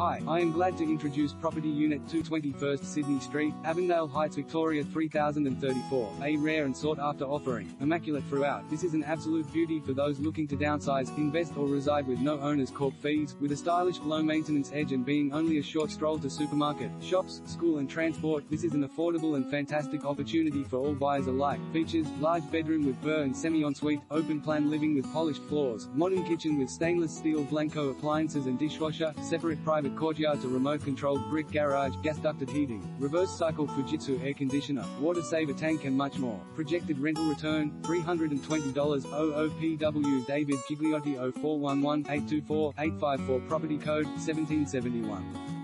Hi, I am glad to introduce Property Unit 221st Sydney Street, Avondale Heights, Victoria 3034, a rare and sought after offering, immaculate throughout. This is an absolute beauty for those looking to downsize, invest or reside with no owner's corp fees, with a stylish low maintenance edge and being only a short stroll to supermarket, shops, school and transport. This is an affordable and fantastic opportunity for all buyers alike. Features, large bedroom with burr and semi-ensuite, open plan living with polished floors, modern kitchen with stainless steel Blanco appliances and dishwasher, separate private courtyard to remote controlled brick garage, gas ducted heating, reverse cycle Fujitsu air conditioner, water saver tank and much more. Projected rental return, $320 OOPW David Gigliotti 0411 824 854 property code 1771.